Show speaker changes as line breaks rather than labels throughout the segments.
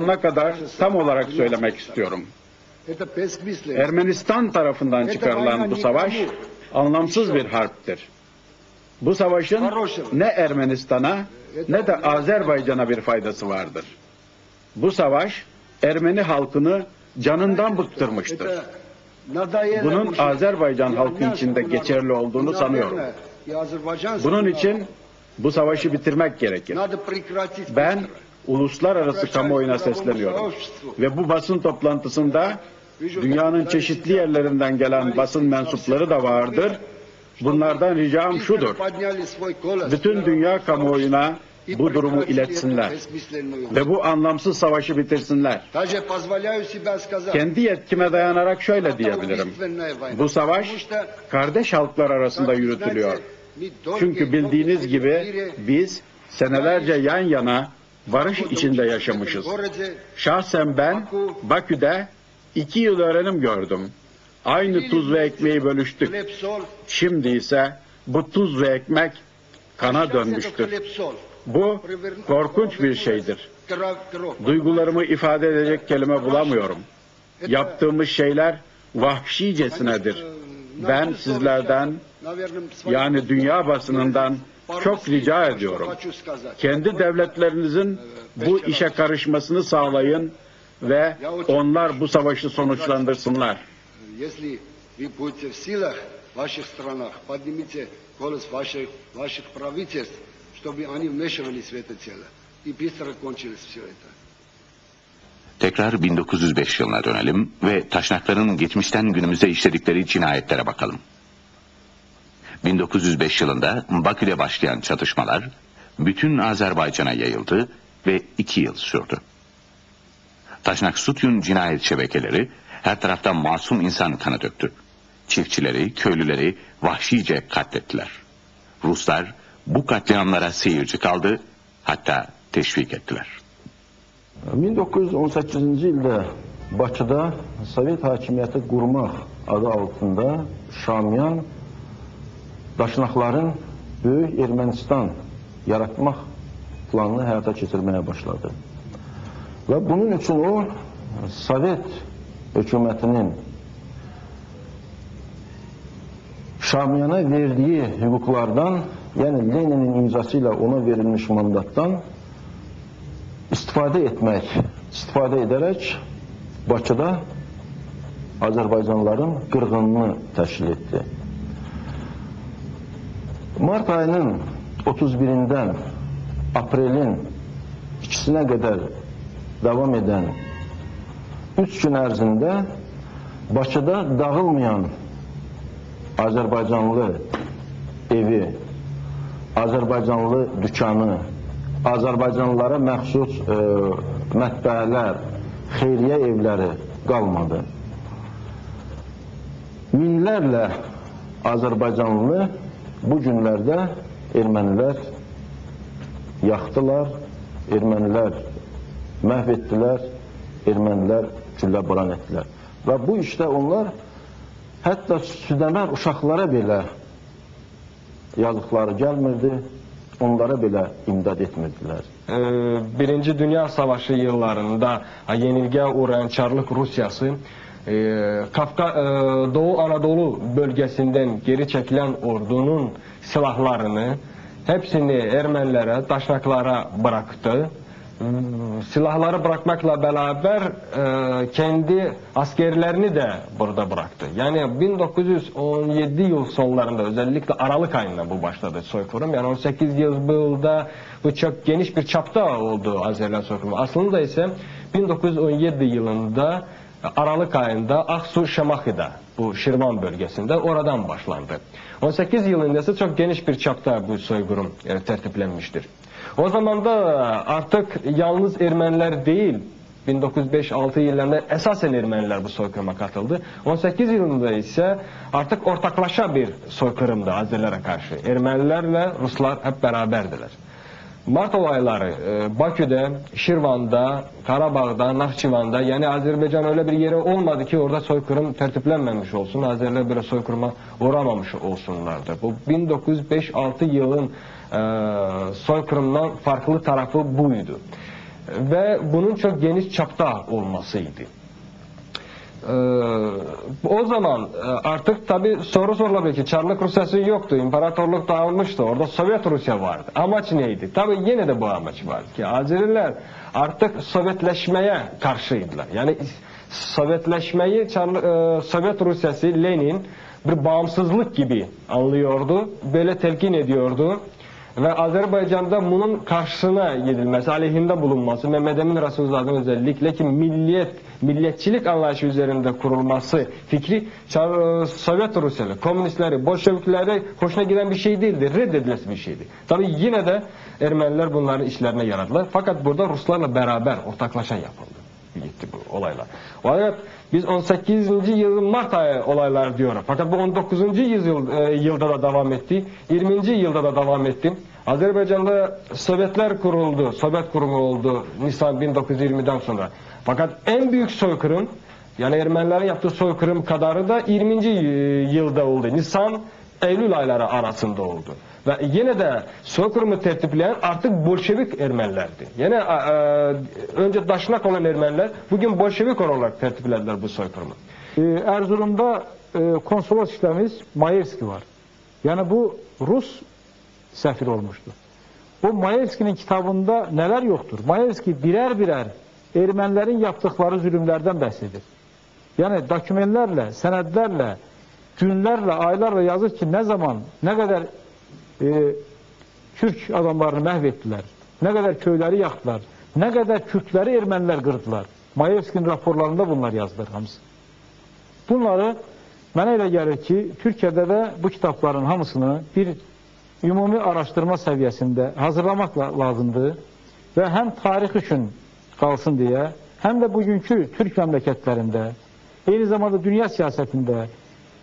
sonuna kadar tam olarak söylemek istiyorum. Ermenistan tarafından çıkarılan bu savaş anlamsız bir harptir. Bu savaşın ne Ermenistan'a ne de Azerbaycan'a bir faydası vardır. Bu savaş Ermeni halkını canından bıktırmıştır. Bunun Azerbaycan halkı için
de
geçerli olduğunu sanıyorum. Bunun için bu savaşı bitirmek gerekir. Ben uluslararası kamuoyuna sesleniyorum. Ve bu basın toplantısında dünyanın çeşitli yerlerinden gelen basın mensupları da vardır. Bunlardan ricam şudur. Bütün dünya kamuoyuna bu durumu iletsinler ve bu anlamsız savaşı bitirsinler. Kendi yetkime dayanarak şöyle diyebilirim. Bu savaş kardeş halklar arasında yürütülüyor. Çünkü bildiğiniz gibi biz senelerce yan yana barış içinde yaşamışız. Şahsen ben Bakü'de iki yıl öğrenim gördüm. Aynı tuz ve ekmeği bölüştük. Şimdi ise bu tuz ve ekmek kana dönmüştür. Bu korkunç bir şeydir. Duygularımı ifade edecek kelime bulamıyorum. Yaptığımız şeyler vahşicesinedir. Ben sizlerden yani dünya basınından çok rica ediyorum. Kendi devletlerinizin bu işe karışmasını sağlayın ve onlar bu savaşı sonuçlandırsınlar.
Если вы будете в силах в ваших странах, поднимите голос ваших, ваших правительств, чтобы они вмешивались в это дело. И быстро кончилось все это.
Tekrar 1905 yılına dönelim ve taşnakların geçmişten günümüze işledikleri cinayetlere bakalım. 1905 yılında Bakü'de başlayan çatışmalar bütün Azerbaycan'a yayıldı ve iki yıl sürdü. Taşnak Sutyun cinayet şebekeleri her taraftan masum insan kanı döktü. Çiftçileri, köylüleri vahşice katlettiler. Ruslar bu katliamlara seyirci kaldı, hatta teşvik ettiler.
1918-ci ildə Bakıda Sovet hakimiyyəti adı altında Şamyan daşnaqların böyük Ermənistan yaratmaq planını həyata keçirməyə başladı. Və bunun üçün o Sovet hökumətinin Şamyana verdiyi hüquqlardan, yəni Leninin imzası ilə ona verilmiş mandatdan istifadə etmək, istifadə edərək Bakıda Azərbaycanlıların qırğınını təşkil etdi. Mart ayının 31-dən aprelin ikisinə qədər davam edən 3 gün ərzində Bakıda dağılmayan Azərbaycanlı evi, Azərbaycanlı dükanı, Azərbaycanlılara məxsus e, mətbəələr, xeyriyyə evləri qalmadı. Minlərlə Azərbaycanlı bu günlərdə ermənilər yaxdılar, ermənilər məhv etdilər, ermənilər güllə buran etdilər. Və bu işdə onlar hətta südəmər uşaqlara belə yazıqları gəlmirdi, onlara belə imdad etmirdilər.
Birinci Dünya Savaşı yıllarında yenilgiye uğrayan Çarlık Rusyası e, Kafka, e, Doğu Anadolu bölgesinden geri çekilen ordunun silahlarını hepsini Ermenilere, taşnaklara bıraktı. Hmm, Silahları bırakmakla beraber e, kendi askerlerini de burada bıraktı. Yani 1917 yıl sonlarında özellikle Aralık ayında bu başladı soykırım. Yani 18 yılda bu çok geniş bir çapta oldu Azerbaycan soykırımı. Aslında ise 1917 yılında Aralık ayında Aksu Şamahi'de bu Şirvan bölgesinde oradan başlandı. 18 yılında ise çok geniş bir çapta bu soykırım e, tertiplenmiştir. O zaman da artık yalnız Ermeniler değil 1905-6 yıllarında esasen Ermeniler bu soykırıma katıldı. 18 yılında ise artık ortaklaşa bir soykırımdı Azerlere karşı. Ermenilerle Ruslar hep beraberdiler. Mart olayları e, Bakü'de, Şirvan'da, Karabağ'da, Nahçıvan'da yani Azerbaycan öyle bir yeri olmadı ki orada soykırım tertiplenmemiş olsun. Azeriler böyle soykırıma uğramamış olsunlardı. Bu 1905-6 yılın e, soykırımdan farklı tarafı buydu. ve bunun çok geniş çapta olmasıydı. Ee, o zaman e, artık tabi soru sorulabilir ki Çarlık Rusyası yoktu, imparatorluk dağılmıştı, orada Sovyet Rusya vardı. Amaç neydi? Tabi yine de bu amaç vardı ki Azeriler artık Sovyetleşmeye karşıydılar. Yani Sovyetleşmeyi Çarlı, e, Sovyet Rusyası, Lenin bir bağımsızlık gibi anlıyordu, böyle telkin ediyordu ve Azerbaycan'da bunun karşısına gidilmesi, aleyhinde bulunması, Mehmet Emin Resulullah'ın özellikle ki milliyet, milliyetçilik anlayışı üzerinde kurulması fikri Sovyet Rusyalı, komünistleri, Bolşevikleri hoşuna giden bir şey değildi, reddedilesi bir şeydi. Tabi yine de Ermeniler bunların işlerine yaradılar. Fakat burada Ruslarla beraber ortaklaşa yapıldı. Gitti bu olaylar. Fakat biz 18. yıl Mart ayı olaylar diyoruz. Fakat bu 19. yüzyıl e, yılda da devam etti. 20. yılda da devam etti. Azerbaycan'da Sovyetler kuruldu. Sovyet kurumu oldu Nisan 1920'den sonra. Fakat en büyük soykırım yani Ermenilerin yaptığı soykırım kadarı da 20. yılda oldu. Nisan Eylül ayları arasında oldu. Ve yine de soykırımı tertipleyen artık Bolşevik Ermenilerdi. Yine önce Daşnak olan Ermeniler bugün Bolşevik olarak tertiplediler bu soykırımı.
Ee, Erzurum'da e, konsolos işlemiz Mayevski var. Yani bu Rus sefir olmuştu. Bu Mayevski'nin kitabında neler yoktur? Mayevski birer birer Ermenilerin yaptıkları zulümlerden bahsedir. Yani dokümenlerle, senedlerle, günlerle, aylarla yazır ki ne zaman, ne kadar e, Türk adamlarını mahvettiler, ne kadar köyleri yaktılar, ne kadar Kürtleri Ermeniler kırdılar. Mayevski'nin raporlarında bunlar yazılır hamısı. Bunları mənə elə gəlir ki, Türkiyədə də bu kitabların hamısını bir ümumi araşdırma səviyyəsində hazırlamaq la- lazımdır və həm tarix üçün qalsın deyə, həm də bugünkü Türk məmləkətlərində, eyni zamanda dünya siyasətində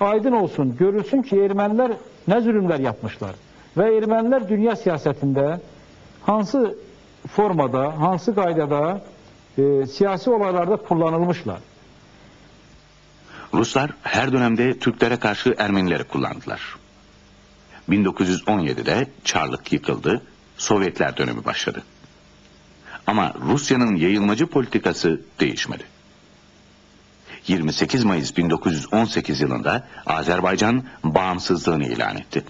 aydın olsun, görülsün ki, ermənilər nə zülümlər yapmışlar və ermənilər dünya siyasətində hansı formada, hansı qaydada e, siyasi olaylarda kullanılmışlar.
Ruslar her dönemde Türklere karşı Ermenileri kullandılar. 1917'de Çarlık yıkıldı, Sovyetler dönemi başladı. Ama Rusya'nın yayılmacı politikası değişmedi. 28 Mayıs 1918 yılında Azerbaycan bağımsızlığını ilan etti.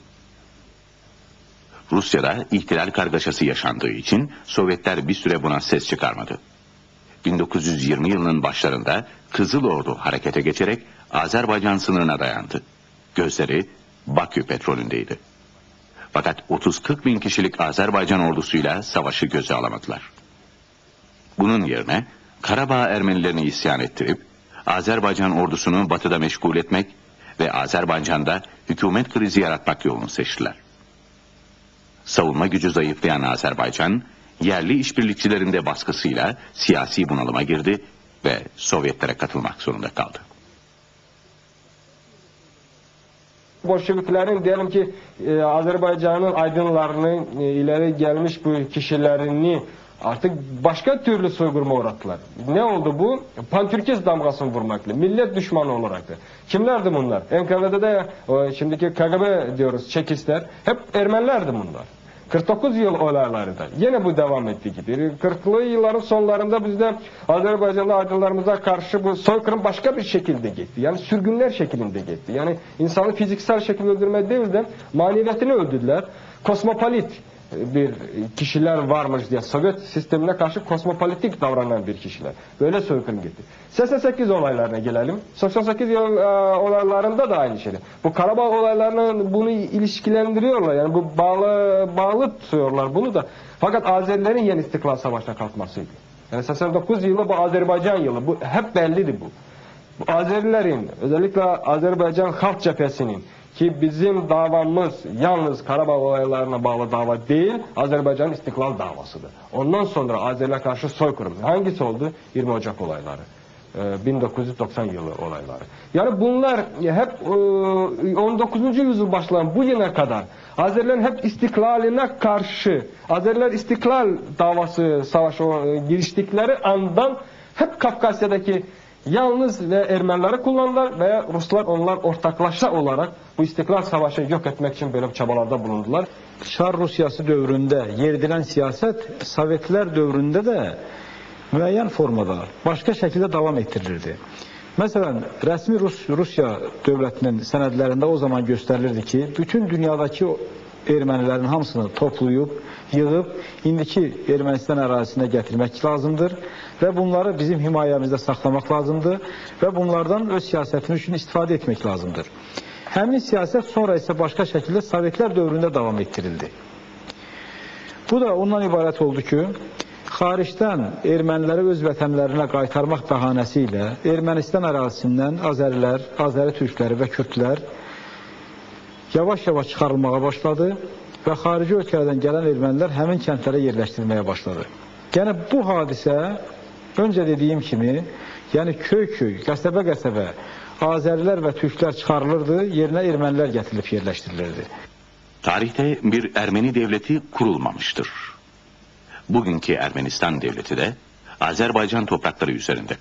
Rusya'da ihtilal kargaşası yaşandığı için Sovyetler bir süre buna ses çıkarmadı. 1920 yılının başlarında Kızıl Ordu harekete geçerek Azerbaycan sınırına dayandı. Gözleri Bakü petrolündeydi. Fakat 30-40 bin kişilik Azerbaycan ordusuyla savaşı göze alamadılar. Bunun yerine Karabağ Ermenilerini isyan ettirip Azerbaycan ordusunu batıda meşgul etmek ve Azerbaycan'da hükümet krizi yaratmak yolunu seçtiler. Savunma gücü zayıflayan Azerbaycan, yerli işbirlikçilerin de baskısıyla siyasi bunalıma girdi ve Sovyetlere katılmak zorunda kaldı.
Bolşeviklerin diyelim ki e, Azerbaycan'ın aydınlarını e, ileri gelmiş bu kişilerini artık başka türlü soygurma uğrattılar. Ne oldu bu? Pantürkist damgasını vurmakla, millet düşmanı olarak. Kimlerdi bunlar? NKVD'de de şimdiki KGB diyoruz, Çekistler. Hep Ermenilerdi bunlar. 49 yıl olaylarında. Yine bu devam etti gibi. 40'lı yılların sonlarında bizde Azerbaycanlı aydınlarımıza karşı bu soykırım başka bir şekilde gitti. Yani sürgünler şeklinde gitti. Yani insanı fiziksel şekilde öldürme değil de maneviyatını öldürdüler. Kosmopolit bir kişiler varmış diye Sovyet sistemine karşı kosmopolitik davranan bir kişiler. Böyle soykırım gitti. 88 olaylarına gelelim. 88 yıl e, olaylarında da aynı şey. Bu Karabağ olaylarını bunu ilişkilendiriyorlar. Yani bu bağlı bağlı tutuyorlar bunu da. Fakat Azerilerin yeni İstiklal Savaşı'na kalkmasıydı. Yani 89 yılı bu Azerbaycan yılı. Bu hep bellidir bu. Bu Azerilerin özellikle Azerbaycan Halk Cephesi'nin ki bizim davamız yalnız Karabağ olaylarına bağlı dava değil, Azerbaycan'ın istiklal davasıdır. Ondan sonra Azeriler karşı soykırım. Hangisi oldu? 20 Ocak olayları. Ee, 1990 yılı olayları. Yani bunlar hep e, 19. yüzyıl başlayan bu yıla kadar Azerilerin hep istiklaline karşı, Azeriler istiklal davası savaşı e, giriştikleri andan hep Kafkasya'daki yalnız ve Ermenileri kullandılar ve Ruslar onlar ortaklaşa olarak bu İstiklal Savaşı yok etmek için böyle çabalarda bulundular.
Çar Rusiyası dövründə yeridilən siyasət Sovetlər dövründə də müəyyən formada, başqa şəkildə davam etdirilirdi. Məsələn, rəsmi Rus Rusiya dövlətinin sənədlərində o zaman göstərilirdi ki, bütün dünyadakı o ermənilərin hamısını toplayıb, yığıb indiki Ermənistan ərazisinə gətirmək lazımdır və bunları bizim himayəmizdə saxlamaq lazımdır və bunlardan öz siyasətimiz üçün istifadə etmək lazımdır. Həmin siyasət sonra isə başqa şəkildə Sovetlər dövründə davam etdirildi. Bu da ondan ibarət oldu ki, xaricdən erməniləri öz vətənlərinə qaytarmaq bəhanəsi ilə Ermənistan ərazisindən Azərilər, Azəri türkləri və kürdlər yavaş-yavaş çıxarılmağa başladı və xarici ölkələrdən gələn ermənilər həmin kəndlərə yerləşdirilməyə başladı. Yəni bu hadisə öncə dediyim kimi, yəni köy-köy, qəsəbə-qəsəbə Azərilər və türklər çıxarılırdı, yerinə ermənilər gətirilib yerləşdirilirdi.
Tarihte bir Ermeni devleti kurulmamıştır. Bugünkü Ermenistan devleti de Azerbaycan toprakları üzerinde